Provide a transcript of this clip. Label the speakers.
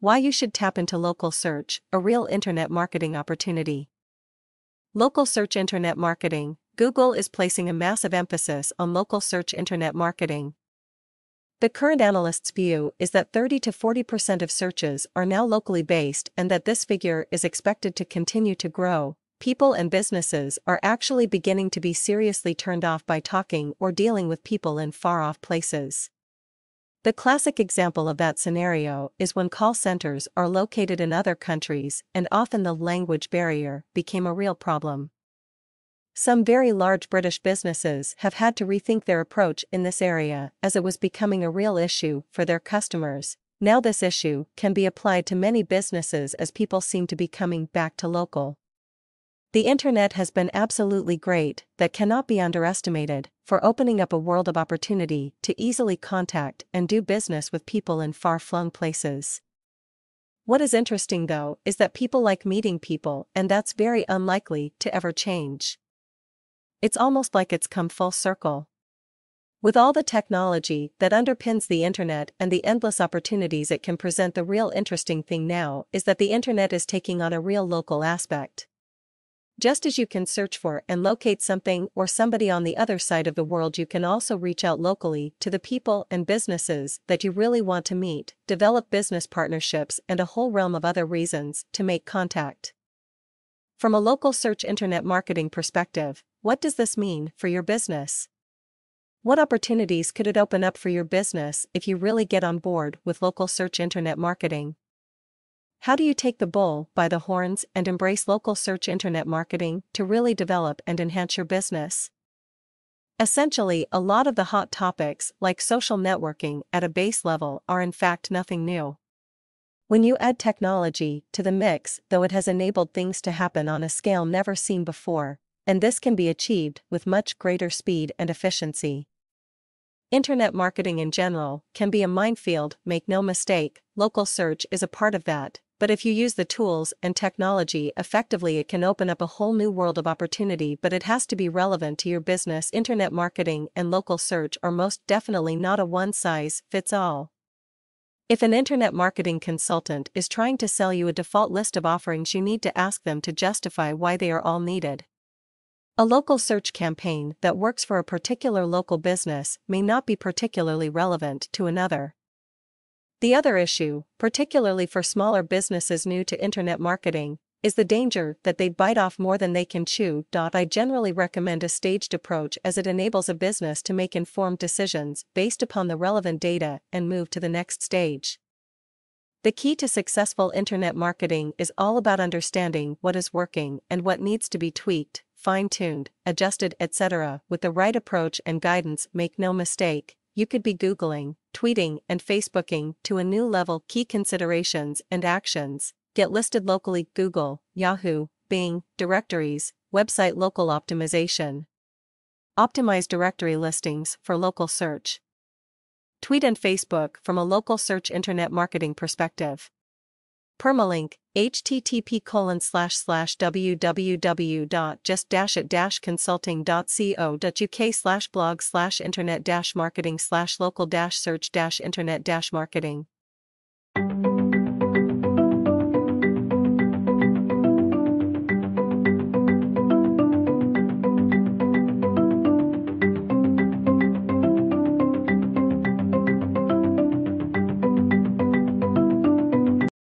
Speaker 1: Why you should tap into local search, a real internet marketing opportunity. Local search internet marketing Google is placing a massive emphasis on local search internet marketing. The current analyst's view is that 30 to 40% of searches are now locally based and that this figure is expected to continue to grow, people and businesses are actually beginning to be seriously turned off by talking or dealing with people in far off places. The classic example of that scenario is when call centers are located in other countries and often the language barrier became a real problem. Some very large British businesses have had to rethink their approach in this area as it was becoming a real issue for their customers. Now, this issue can be applied to many businesses as people seem to be coming back to local. The internet has been absolutely great, that cannot be underestimated, for opening up a world of opportunity to easily contact and do business with people in far flung places. What is interesting though is that people like meeting people, and that's very unlikely to ever change. It's almost like it's come full circle. With all the technology that underpins the internet and the endless opportunities it can present, the real interesting thing now is that the internet is taking on a real local aspect. Just as you can search for and locate something or somebody on the other side of the world, you can also reach out locally to the people and businesses that you really want to meet, develop business partnerships, and a whole realm of other reasons to make contact. From a local search internet marketing perspective, what does this mean for your business? What opportunities could it open up for your business if you really get on board with local search internet marketing? How do you take the bull by the horns and embrace local search internet marketing to really develop and enhance your business? Essentially, a lot of the hot topics, like social networking at a base level, are in fact nothing new. When you add technology to the mix, though it has enabled things to happen on a scale never seen before, and this can be achieved with much greater speed and efficiency. Internet marketing in general can be a minefield, make no mistake, local search is a part of that, but if you use the tools and technology effectively, it can open up a whole new world of opportunity. But it has to be relevant to your business. Internet marketing and local search are most definitely not a one size fits all. If an internet marketing consultant is trying to sell you a default list of offerings, you need to ask them to justify why they are all needed. A local search campaign that works for a particular local business may not be particularly relevant to another. The other issue, particularly for smaller businesses new to internet marketing, is the danger that they bite off more than they can chew. I generally recommend a staged approach as it enables a business to make informed decisions based upon the relevant data and move to the next stage. The key to successful internet marketing is all about understanding what is working and what needs to be tweaked, fine tuned, adjusted, etc. With the right approach and guidance, make no mistake, you could be Googling, tweeting, and Facebooking to a new level. Key considerations and actions get listed locally Google, Yahoo, Bing, directories, website local optimization. Optimize directory listings for local search. Tweet and Facebook from a local search internet marketing perspective. Permalink, http colon slash slash www.just it consulting.co.uk slash blog slash internet dash marketing slash local